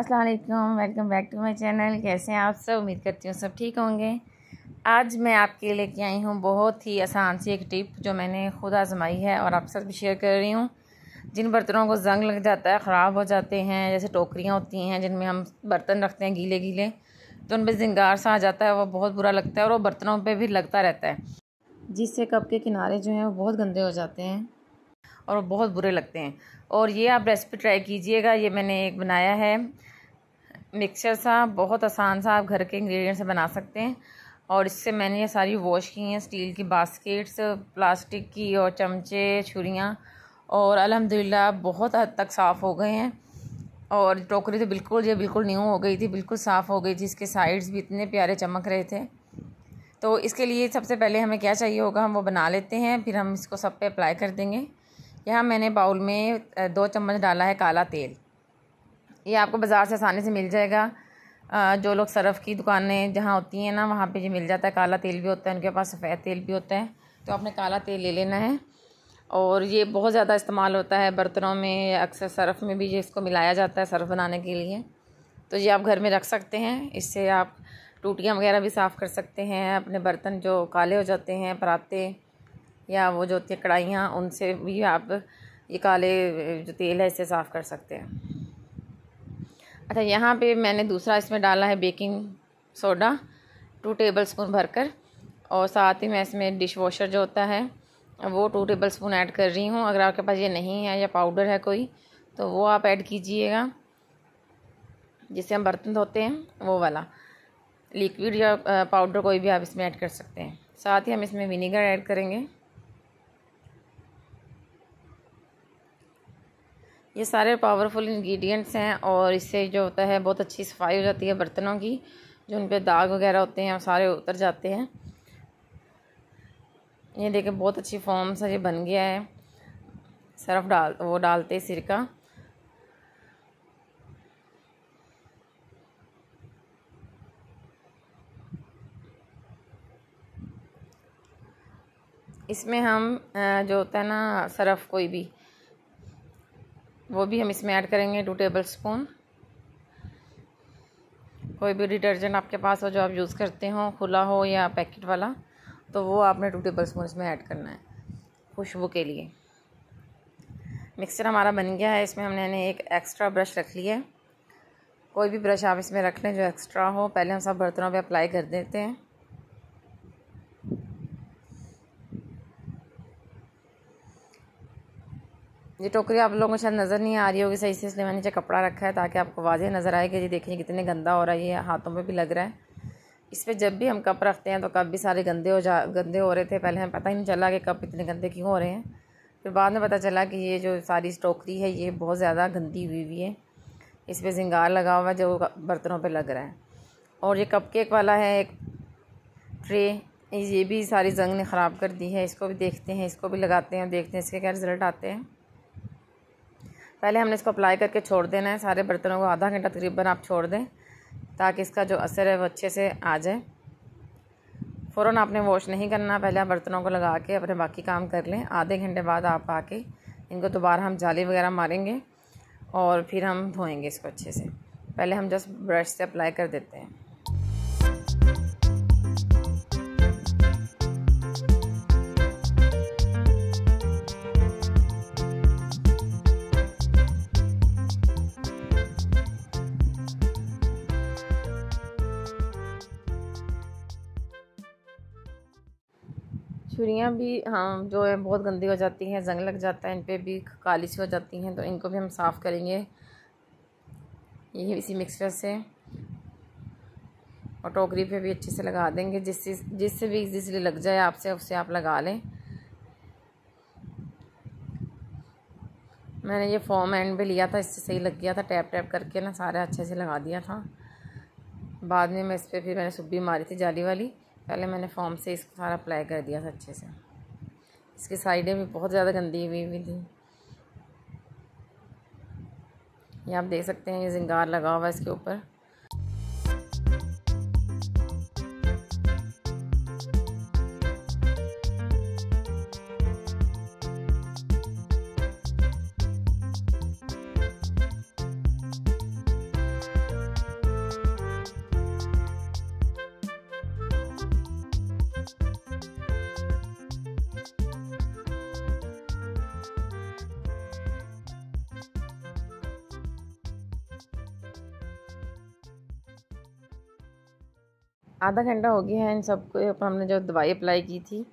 अस्सलाम वालेकुम welcome back to my channel. कैसे हैं आप सब? उम्मीद करती हूँ सब ठीक होंगे। आज मैं आपके लेके आई हूँ बहुत ही आसान सी एक टिप जो मैंने खुद आजमाई है और आप भी शेयर कर रही हूँ। जिन बर्तनों को जंग लग जाता है, ख़राब हो जाते हैं, जैसे टोकरियाँ होती हैं जिनमें हम बर्तन रखते हैं गीले गीले तो उन पर जिंगार सा आ जाता है, वो बहुत बुरा लगता है और वो बर्तनों पर भी लगता रहता है, जिससे कप के किनारे जो हैं वो बहुत गंदे हो जाते हैं और बहुत बुरे लगते हैं। और ये आप रेसिपी ट्राई कीजिएगा, ये मैंने एक बनाया है। मिक्सचर सा बहुत आसान सा आप घर के इंग्रेडिएंट से बना सकते हैं। और इससे मैंने ये सारी वॉश की हैं स्टील की बास्केट्स प्लास्टिक की और चमचे, छुरियाँ। और अलहमदिल्ला बहुत हद तक साफ़ हो गए हैं। और टोकरी तो बिल्कुल ये बिल्कुल न्यू हो गई थी, बिल्कुल साफ़ हो गई थी। इसके साइड्स भी इतने प्यारे चमक रहे थे। तो इसके लिए सबसे पहले हमें क्या चाहिए होगा, हम वो बना लेते हैं, फिर हम इसको सब पे अप्लाई कर देंगे। यहाँ मैंने बाउल में दो चम्मच डाला है काला तेल। ये आपको बाज़ार से आसानी से मिल जाएगा। जो लोग सरफ़ की दुकानें जहाँ होती हैं ना, वहाँ पे ये मिल जाता है। काला तेल भी होता है, उनके पास सफ़ेद तेल भी होता है। तो आपने काला तेल ले लेना है। और ये बहुत ज़्यादा इस्तेमाल होता है बर्तनों में, अक्सर सरफ़ में भी ये इसको मिलाया जाता है सरफ़ बनाने के लिए। तो ये आप घर में रख सकते हैं। इससे आप टूटियाँ वगैरह भी साफ़ कर सकते हैं। अपने बर्तन जो काले हो जाते हैं, पराते या वो जो होती है कढ़ाइयाँ, उनसे भी आप ये काले जो तेल है, इसे साफ़ कर सकते हैं। अच्छा यहाँ पे मैंने दूसरा इसमें डाला है baking soda two tablespoon भरकर, और साथ ही मैं इसमें डिश वॉशर जो होता है, वो टू टेबल स्पून ऐड कर रही हूँ। अगर आपके पास ये नहीं है या पाउडर है कोई तो वो आप ऐड कीजिएगा। जिससे हम बर्तन धोते हैं, वो वाला। लिक्विड या पाउडर कोई भी आप इसमें ऐड कर सकते हैं। साथ ही हम इसमें विनीगर ऐड करेंगे। ये सारे पावरफुल इंग्रेडिएंट्स हैं और इससे जो होता है, बहुत अच्छी सफ़ाई हो जाती है बर्तनों की, जो उन पर दाग वगैरह होते हैं वो सारे उतर जाते हैं। ये देखें बहुत अच्छी फॉर्म से ये बन गया है। सरफ डाल, वो डालते सिरका इसमें हम जो होता है ना, सरफ़ कोई भी वो भी हम इसमें ऐड करेंगे टू टेबल स्पून कोई भी डिटर्जेंट आपके पास हो जो आप यूज़ करते हो, खुला हो या पैकेट वाला तो वो आपने टू टेबल स्पून इसमें ऐड करना है, खुशबू के लिए। मिक्सचर हमारा बन गया है, इसमें हमने एक एक्स्ट्रा ब्रश रख लिया है। कोई भी ब्रश आप इसमें रख लें जो एक्स्ट्रा हो, पहले हम सब बर्तनों पे अप्लाई कर देते हैं। ये टोकरी आप लोगों को शायद नज़र नहीं आ रही होगी सही से, इसलिए मैंने नीचे कपड़ा रखा है ताकि आपको वाजह नज़र आए कि ये देखिए कितने गंदा हो रहा है, ये हाथों पे भी लग रहा है। इस पर जब भी हम कप रखते हैं तो कप भी सारे गंदे हो जा, गंदे हो रहे थे, पहले हमें पता ही नहीं चला कि कप इतने गंदे क्यों हो रहे हैं। फिर बाद में पता चला कि ये जो सारी टोकरी है, ये बहुत ज़्यादा गंदी हुई हुई है। इस पर जिंगार लगा हुआ है जो बर्तनों पर लग रहा है। और ये कप केक वाला है, एक ट्रे, ये भी सारी जंग ने ख़राब कर दी है। इसको भी देखते हैं, इसको भी लगाते हैं, देखते हैं इसके क्या रिज़ल्ट आते हैं। पहले हमने इसको अप्लाई करके छोड़ देना है। सारे बर्तनों को आधा घंटा तकरीबन आप छोड़ दें, ताकि इसका जो असर है वो अच्छे से आ जाए। फ़ौर आपने वॉश नहीं करना, पहले आप बर्तनों को लगा के अपने बाकी काम कर लें। आधे घंटे बाद आप आके इनको दोबारा हम जाली वगैरह मारेंगे और फिर हम धोएँगे इसको अच्छे से। पहले हम जस्ट ब्रश से अप्लाई कर देते हैं। छुरियाँ भी हाँ जो है, बहुत गंदी हो जाती हैं, जंग लग जाता है, इन पर भी काली सी हो जाती हैं तो इनको भी हम साफ़ करेंगे। यही इसी मिक्सचर से। और टोकरी पे भी अच्छे से लगा देंगे जिससे जिससे भी इजीली लग जाए आपसे उससे आप लगा लें। मैंने ये फॉर्म एंड पे लिया था, इससे सही लग गया था टैप टैप करके ना, सारे अच्छे से लगा दिया था। बाद में मैं इस पर फिर मैंने सुबी मारी थी जाली वाली। पहले मैंने फॉर्म से इसको सारा अप्लाई कर दिया था अच्छे से। इसकी साइडें भी बहुत ज़्यादा गंदी हुई हुई थी। ये आप देख सकते हैं, ये जिंगार लगा हुआ है इसके ऊपर। आधा घंटा हो गया है इन सबको हमने जो दवाई अप्लाई की थी,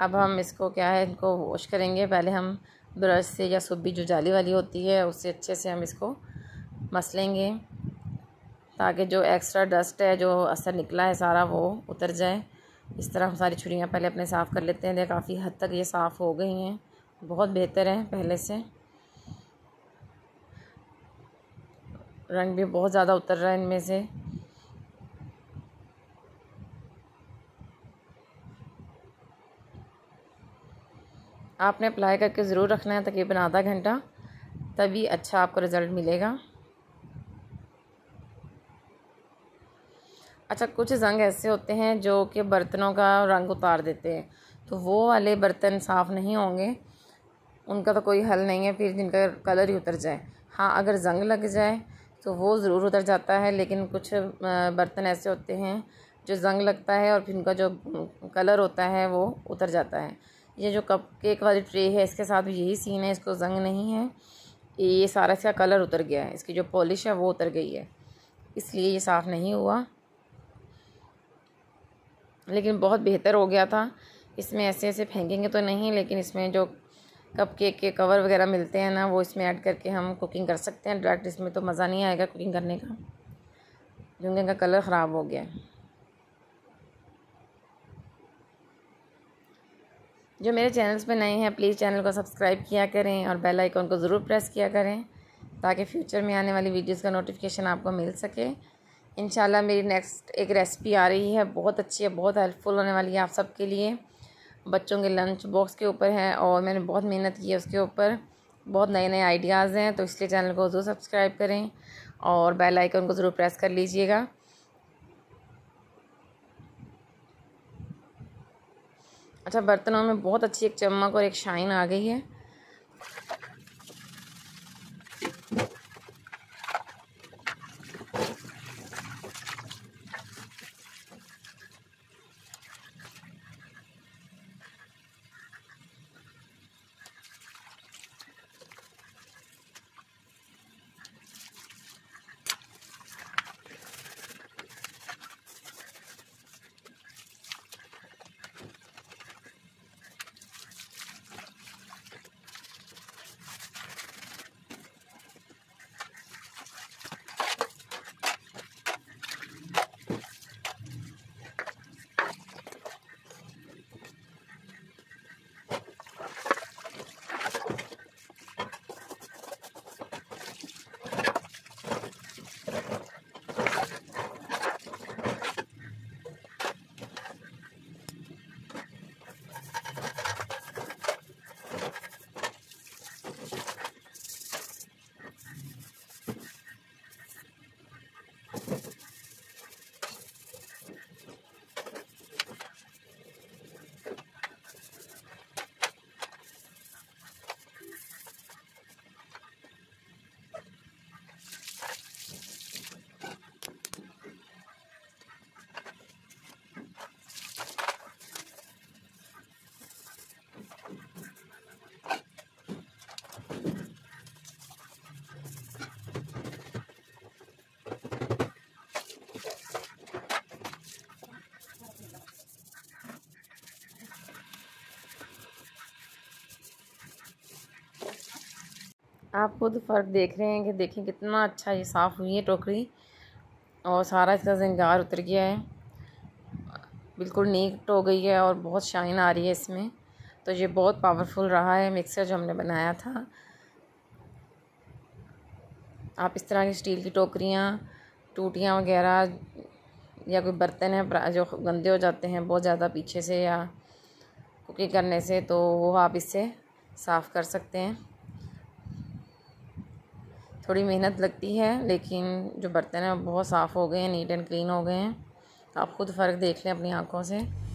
अब हम इसको क्या है, इनको वॉश करेंगे। पहले हम ब्रश से या सुबी जो जाली वाली होती है, उससे अच्छे से हम इसको मस लेंगे ताकि जो एक्स्ट्रा डस्ट है, जो असर निकला है सारा, वो उतर जाए। इस तरह हम सारी छुरियाँ पहले अपने साफ़ कर लेते हैं। काफ़ी हद तक ये साफ़ हो गई हैं। बहुत बेहतर है पहले से। रंग भी बहुत ज़्यादा उतर रहा है इनमें से। आपने अप्लाई करके ज़रूर रखना है तकरीबन आधा घंटा, तभी अच्छा आपको रिज़ल्ट मिलेगा। अच्छा कुछ जंग ऐसे होते हैं जो कि बर्तनों का रंग उतार देते हैं तो वो वाले बर्तन साफ़ नहीं होंगे, उनका तो कोई हल नहीं है, फिर जिनका कलर ही उतर जाए। हाँ अगर जंग लग जाए तो वो ज़रूर उतर जाता है, लेकिन कुछ बर्तन ऐसे होते हैं जो जंग लगता है और फिर उनका जो कलर होता है वो उतर जाता है। ये जो कप, केक वाली ट्रे है, इसके साथ भी यही सीन है, इसको जंग नहीं है। ये सारा इसका कलर उतर गया है, इसकी जो पॉलिश है, वो उतर गई है। इसलिए ये साफ़ नहीं हुआ। लेकिन बहुत बेहतर हो गया था। इसमें ऐसे ऐसे फेंकेंगे तो नहीं, लेकिन इसमें जो कप, केक के कवर वगैरह मिलते हैं ना, वो इसमें ऐड करके हम कुकिंग कर सकते हैं। डायरेक्ट इसमें तो मज़ा नहीं आएगा कुकिंग करने का। क्योंकि इनका कलर ख़राब हो गया जो मेरे चैनल्स पे नए हैं प्लीज़ चैनल को सब्सक्राइब किया करें और बेल आइकॉन को ज़रूर प्रेस किया करें ताकि फ्यूचर में आने वाली वीडियोस का नोटिफिकेशन आपको मिल सके। इन मेरी नेक्स्ट एक रेसिपी आ रही है, बहुत अच्छी है, बहुत हेल्पफुल होने वाली है आप सबके लिए। बच्चों के लंच बॉक्स के ऊपर है और मैंने बहुत मेहनत की है उसके ऊपर। बहुत नए नए आइडियाज़ हैं तो इसलिए चैनल को ज़रूर सब्सक्राइब करें और बेल आइकन को ज़रूर प्रेस कर लीजिएगा। अच्छा बर्तनों में बहुत अच्छी एक चमक और एक शाइन आ गई है। आप खुद फ़र्क देख रहे हैं कि देखें कितना अच्छा ये साफ़ हुई है टोकरी। और सारा इसका जंगार उतर गया है। बिल्कुल नीट हो गई है और बहुत शाइन आ रही है इसमें। तो ये बहुत पावरफुल रहा है मिक्सर जो हमने बनाया था। आप इस तरह की स्टील की टोकरियाँ, टूटियाँ वगैरह या कोई बर्तन है जो गंदे हो जाते हैं बहुत ज़्यादा पीछे से या कुकिंग करने से तो वो आप इससे साफ़ कर सकते हैं। थोड़ी मेहनत लगती है, लेकिन जो बर्तन हैं बहुत साफ़ हो गए हैं, नीट एंड क्लीन हो गए हैं। आप खुद फ़र्क देख लें अपनी आँखों से।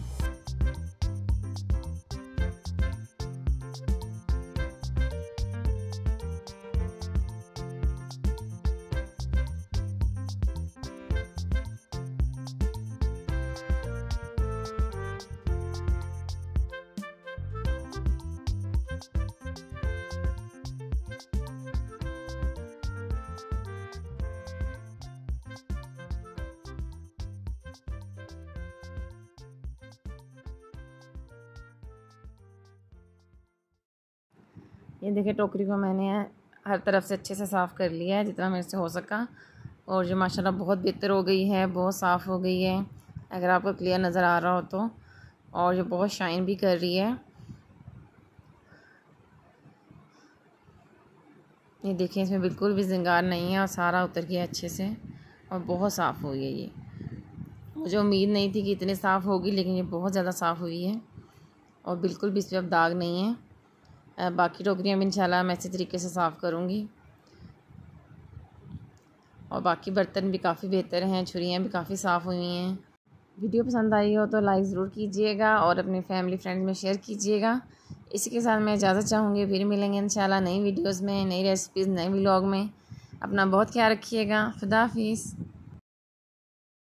ये देखिए टोकरी को मैंने हर तरफ़ से अच्छे से साफ़ कर लिया है, जितना मेरे से हो सका। और जो माशाल्लाह बहुत बेहतर हो गई है, बहुत साफ़ हो गई है, अगर आपको क्लियर नज़र आ रहा हो तो। और ये बहुत शाइन भी कर रही है। ये देखिए, इसमें बिल्कुल भी जिंगार नहीं है और सारा उतर गया अच्छे से और बहुत साफ़ हुई है ये। मुझे उम्मीद नहीं थी कि इतनी साफ़ होगी, लेकिन ये बहुत ज़्यादा साफ़ हुई है और बिल्कुल भी इस पर अब दाग नहीं है। बाकी टोकरियाँ भी इंशाल्लाह मैं इसी तरीके से साफ़ करूँगी। और बाकी बर्तन भी काफ़ी बेहतर हैं, छुरियाँ भी काफ़ी साफ़ हुई हैं। वीडियो पसंद आई हो तो लाइक ज़रूर कीजिएगा और अपने फैमिली फ्रेंड में शेयर कीजिएगा। इसी के साथ मैं इजाज़त चाहूँगी, फिर मिलेंगे इंशाल्लाह नई वीडियोस में, नई रेसिपीज़ नए व्लॉग में। अपना बहुत ख्याल रखिएगा, खुदा हाफिज़।